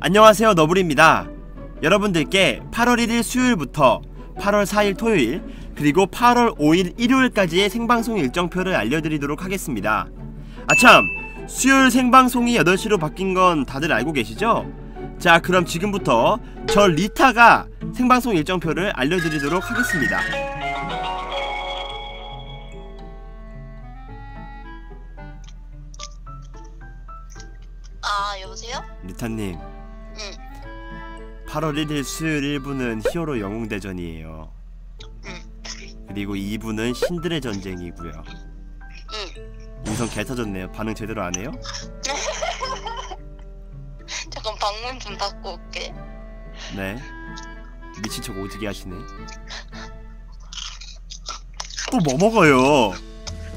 안녕하세요 너블입니다. 여러분들께 8월 1일 수요일부터 8월 4일 토요일 그리고 8월 5일 일요일까지의 생방송 일정표를 알려드리도록 하겠습니다. 아참 수요일 생방송이 8시로 바뀐 건 다들 알고 계시죠? 자 그럼 지금부터 저 리타가 생방송 일정표를 알려드리도록 하겠습니다 아 여보세요? 리타님 응. 8월 1일 수요일 1부는 히어로 영웅대전이에요 응. 그리고 2부는 신들의 전쟁이고요 응. 인성 개 터졌네요 반응 제대로 안 해요? 잠깐 방문 좀 닫고 올게. 네 미친 척 오지게 하시네 또 뭐 먹어요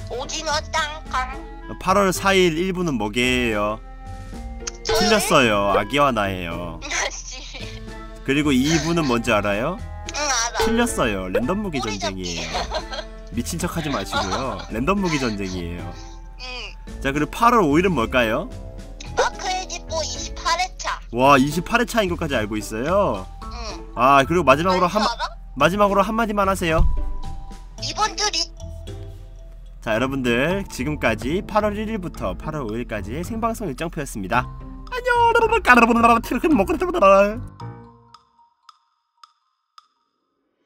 오징어 땅콩. 8월 4일 1부는 뭐게요 틀렸어요 아기와 나예요 아씨. 그리고 2부는 뭔지 알아요? 응 알아. 틀렸어요 랜덤 무기 전쟁이에요 미친 척 하지 마시고요 랜덤 무기 전쟁이에요 응. 자 그리고 8월 5일은 뭘까요? 마크의 집보 28회차. 와 28회차인 것까지 알고 있어요 응. 아 그리고 마지막으로 한? 마지막으로 한 마디만 하세요 이번 줄이 자 여러분들 지금까지 8월 1일부터 8월 5일까지의 생방송 일정표였습니다 안녕